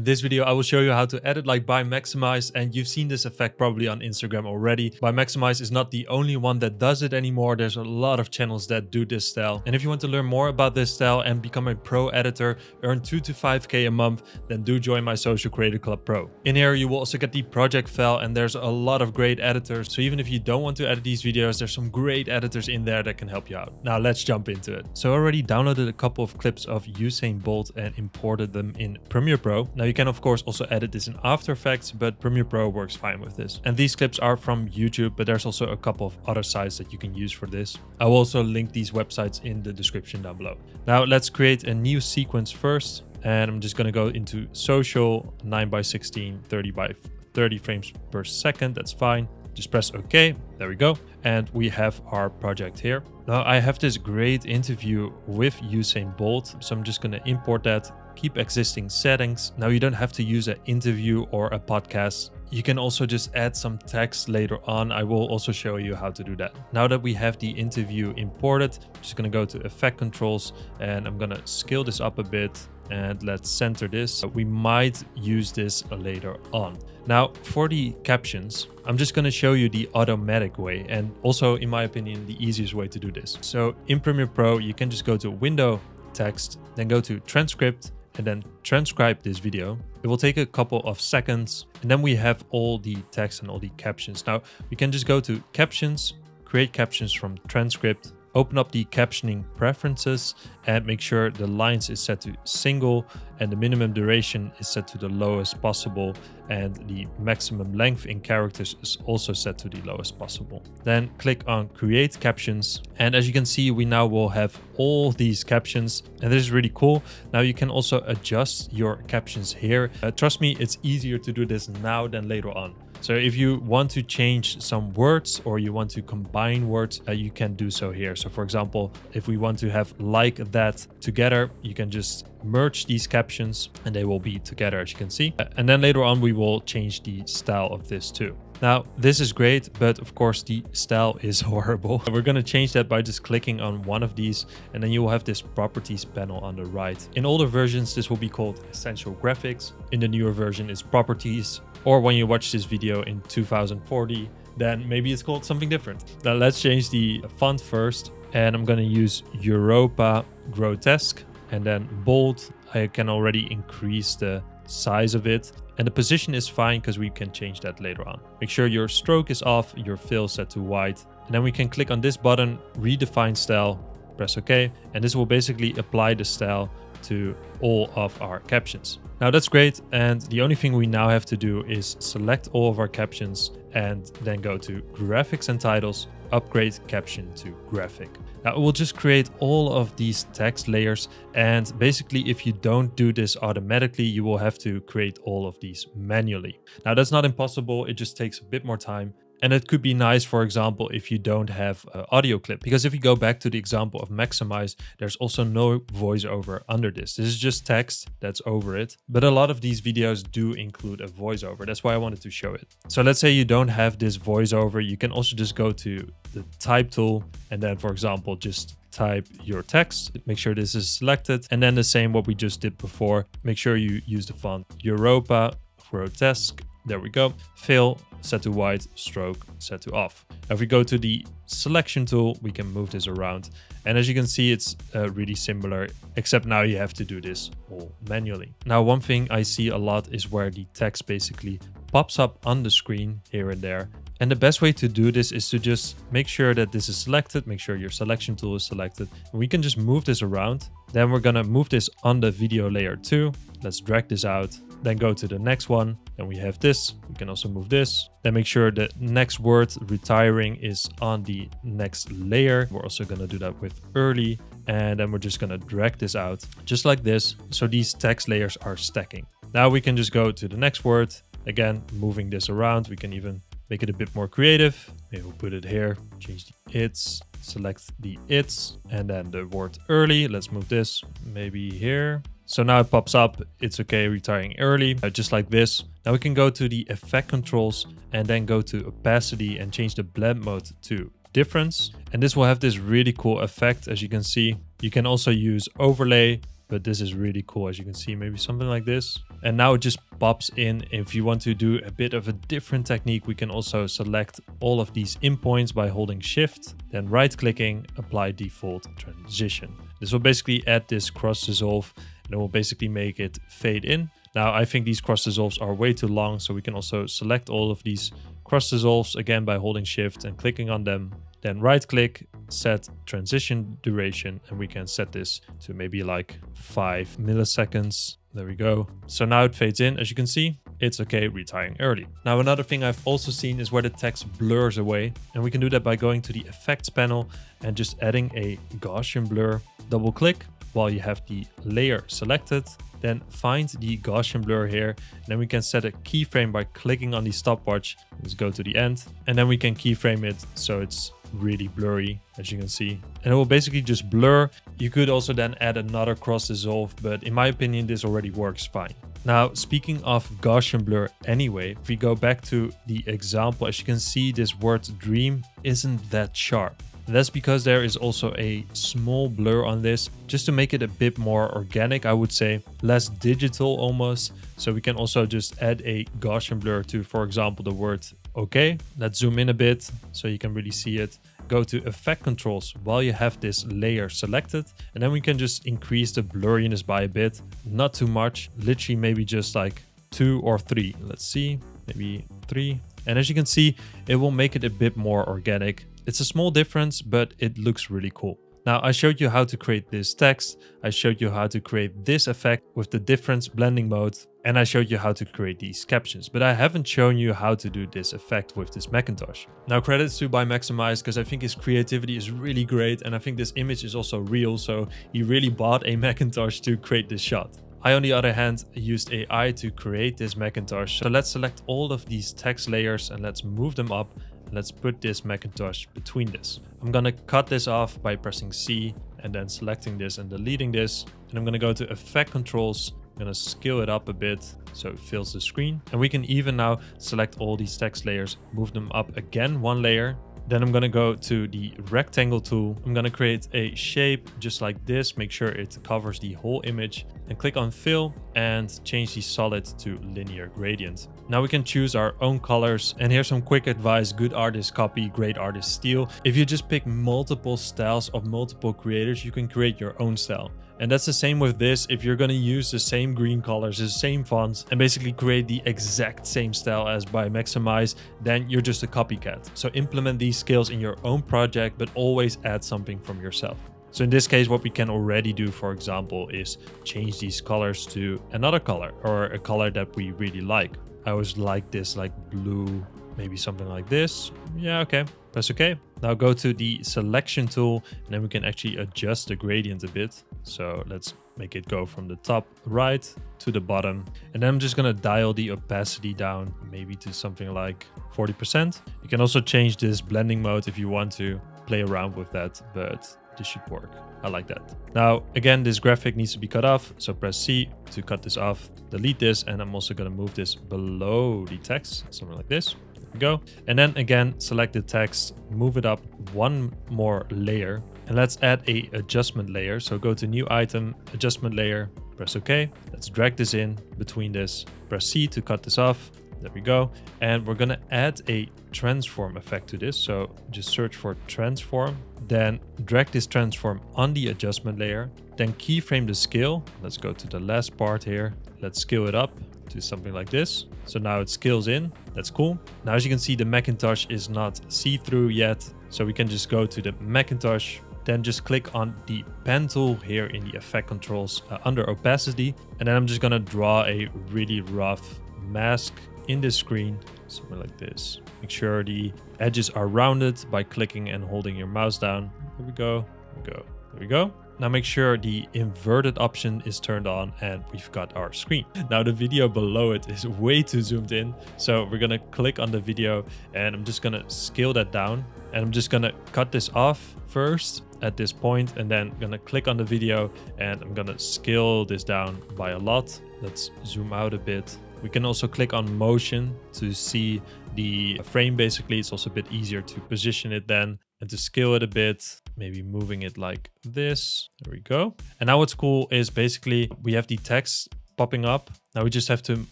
In this video, I will show you how to edit like bymaximise and you've seen this effect probably on Instagram already. Bymaximise is not the only one that does it anymore. There's a lot of channels that do this style. And if you want to learn more about this style and become a pro editor, earn 2 to 5k a month, then do join my Social Creator Club Pro. In here, you will also get the project file and there's a lot of great editors. So even if you don't want to edit these videos, there's some great editors in there that can help you out. Now let's jump into it. So I already downloaded a couple of clips of Usain Bolt and imported them in Premiere Pro. Now you can of course also edit this in After Effects, but Premiere Pro works fine with this. And these clips are from YouTube, but there's also a couple of other sites that you can use for this. I will also link these websites in the description down below. Now let's create a new sequence first. And I'm just gonna go into social 9 by 16, 30 by 30 frames per second. That's fine. Just press OK. There we go. And we have our project here. Now I have this great interview with Usain Bolt. So I'm just going to import that keep existing settings. Now you don't have to use an interview or a podcast. You can also just add some text later on. I will also show you how to do that. Now that we have the interview imported, I'm just gonna go to effect controls and I'm gonna scale this up a bit and let's center this. We might use this later on. Now for the captions, I'm just going to show you the automatic way and also in my opinion the easiest way to do this. So in Premiere Pro you can just go to window text, then go to transcript and then transcribe this video. It will take a couple of seconds and then we have all the text and all the captions. Now we can just go to captions, create captions from transcript, open up the captioning preferences and make sure the lines is set to single and the minimum duration is set to the lowest possible and the maximum length in characters is also set to the lowest possible. Then click on create captions and as you can see we now will have all these captions and this is really cool. Now you can also adjust your captions here. Uh, trust me it's easier to do this now than later on. So if you want to change some words or you want to combine words, uh, you can do so here. So for example, if we want to have like that together, you can just merge these captions and they will be together as you can see. Uh, and then later on, we will change the style of this too. Now, this is great, but of course the style is horrible. We're going to change that by just clicking on one of these and then you will have this properties panel on the right. In older versions, this will be called essential graphics. In the newer version is properties or when you watch this video in 2040, then maybe it's called something different. Now let's change the font first and I'm going to use Europa Grotesk and then bold. I can already increase the size of it and the position is fine because we can change that later on. Make sure your stroke is off, your fill set to white and then we can click on this button, redefine style, press OK and this will basically apply the style to all of our captions. Now that's great. And the only thing we now have to do is select all of our captions and then go to graphics and titles, upgrade caption to graphic. Now it will just create all of these text layers. And basically, if you don't do this automatically, you will have to create all of these manually. Now that's not impossible. It just takes a bit more time. And it could be nice, for example, if you don't have an audio clip. Because if you go back to the example of Maximize, there's also no voiceover under this. This is just text that's over it. But a lot of these videos do include a voiceover. That's why I wanted to show it. So let's say you don't have this voiceover. You can also just go to the type tool and then, for example, just type your text, make sure this is selected, and then the same what we just did before. Make sure you use the font Europa Grotesk there we go. Fill, set to white, stroke, set to off. Now if we go to the selection tool, we can move this around. And as you can see, it's uh, really similar, except now you have to do this all manually. Now, one thing I see a lot is where the text basically pops up on the screen here and there. And the best way to do this is to just make sure that this is selected, make sure your selection tool is selected. And we can just move this around. Then we're gonna move this on the video layer too. Let's drag this out then go to the next one. Then we have this. We can also move this. Then make sure the next word retiring is on the next layer. We're also going to do that with early. And then we're just going to drag this out just like this. So these text layers are stacking. Now we can just go to the next word. Again, moving this around. We can even make it a bit more creative. Maybe we'll put it here, change the its, select the its, and then the word early. Let's move this maybe here. So now it pops up, it's okay retiring early, uh, just like this. Now we can go to the effect controls and then go to opacity and change the blend mode to difference. And this will have this really cool effect as you can see. You can also use overlay but this is really cool as you can see maybe something like this and now it just pops in if you want to do a bit of a different technique we can also select all of these in points by holding shift then right clicking apply default transition this will basically add this cross dissolve and it will basically make it fade in now i think these cross dissolves are way too long so we can also select all of these cross dissolves again by holding shift and clicking on them then right click, set transition duration, and we can set this to maybe like five milliseconds. There we go. So now it fades in. As you can see, it's okay retiring early. Now another thing I've also seen is where the text blurs away. And we can do that by going to the effects panel and just adding a Gaussian blur. Double click while you have the layer selected then find the Gaussian blur here. And then we can set a keyframe by clicking on the stopwatch. Let's go to the end. And then we can keyframe it so it's really blurry as you can see and it will basically just blur you could also then add another cross dissolve but in my opinion this already works fine now speaking of gaussian blur anyway if we go back to the example as you can see this word dream isn't that sharp that's because there is also a small blur on this. Just to make it a bit more organic I would say less digital almost. So we can also just add a Gaussian blur to for example the word okay let's zoom in a bit so you can really see it. Go to effect controls while you have this layer selected. And then we can just increase the blurriness by a bit. Not too much literally maybe just like two or three. Let's see maybe three. And as you can see it will make it a bit more organic it's a small difference, but it looks really cool. Now I showed you how to create this text, I showed you how to create this effect with the difference blending mode, and I showed you how to create these captions, but I haven't shown you how to do this effect with this Macintosh. Now credits to bymaximise because I think his creativity is really great and I think this image is also real, so he really bought a Macintosh to create this shot. I, on the other hand, used AI to create this Macintosh. So let's select all of these text layers and let's move them up Let's put this Macintosh between this. I'm gonna cut this off by pressing C and then selecting this and deleting this. And I'm gonna go to effect controls. I'm gonna scale it up a bit so it fills the screen. And we can even now select all these text layers, move them up again one layer then I'm gonna go to the rectangle tool. I'm gonna create a shape just like this, make sure it covers the whole image and click on fill and change the solid to linear gradient. Now we can choose our own colors and here's some quick advice. Good artists copy, great artists steal. If you just pick multiple styles of multiple creators, you can create your own style. And that's the same with this. If you're going to use the same green colors, the same fonts, and basically create the exact same style as bymaximise, then you're just a copycat. So implement these skills in your own project, but always add something from yourself. So in this case, what we can already do, for example, is change these colors to another color or a color that we really like. I always like this like blue, maybe something like this. Yeah, okay, press okay. Now go to the selection tool and then we can actually adjust the gradient a bit. So let's make it go from the top right to the bottom. And then I'm just gonna dial the opacity down, maybe to something like 40%. You can also change this blending mode if you want to play around with that, but this should work. I like that. Now, again, this graphic needs to be cut off. So press C to cut this off, delete this, and I'm also gonna move this below the text, something like this. Go. And then again, select the text, move it up one more layer, and let's add a adjustment layer. So go to new item, adjustment layer, press OK. Let's drag this in between this, press C to cut this off. There we go. And we're to add a transform effect to this. So just search for transform then drag this transform on the adjustment layer, then keyframe the scale. Let's go to the last part here. Let's scale it up to something like this. So now it scales in, that's cool. Now as you can see, the Macintosh is not see-through yet. So we can just go to the Macintosh, then just click on the pen tool here in the effect controls uh, under opacity. And then I'm just gonna draw a really rough mask in the screen, something like this. Make sure the edges are rounded by clicking and holding your mouse down. There we go, there we go, there we go. Now make sure the inverted option is turned on and we've got our screen. Now the video below it is way too zoomed in. So we're gonna click on the video and I'm just gonna scale that down. And I'm just gonna cut this off first at this point and then gonna click on the video and I'm gonna scale this down by a lot. Let's zoom out a bit we can also click on motion to see the frame basically. It's also a bit easier to position it then and to scale it a bit, maybe moving it like this. There we go. And now what's cool is basically we have the text popping up. Now we just have to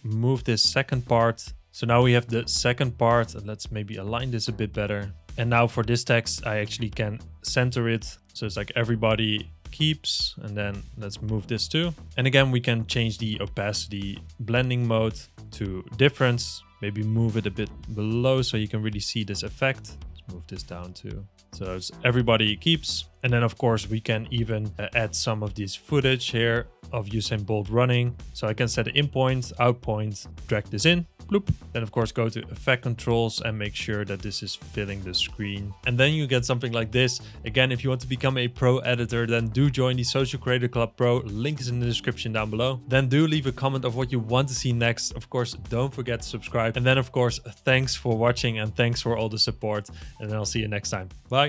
move this second part. So now we have the second part and let's maybe align this a bit better. And now for this text, I actually can center it. So it's like everybody keeps and then let's move this too. And again, we can change the opacity blending mode to difference, maybe move it a bit below so you can really see this effect. Move this down too. So everybody keeps. And then of course we can even uh, add some of this footage here of Usain Bolt running. So I can set an in point, out point, drag this in, bloop. Then of course go to effect controls and make sure that this is filling the screen. And then you get something like this. Again, if you want to become a pro editor, then do join the Social Creator Club Pro. Link is in the description down below. Then do leave a comment of what you want to see next. Of course, don't forget to subscribe. And then of course, thanks for watching and thanks for all the support. And I'll see you next time. Bye.